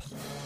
Yeah.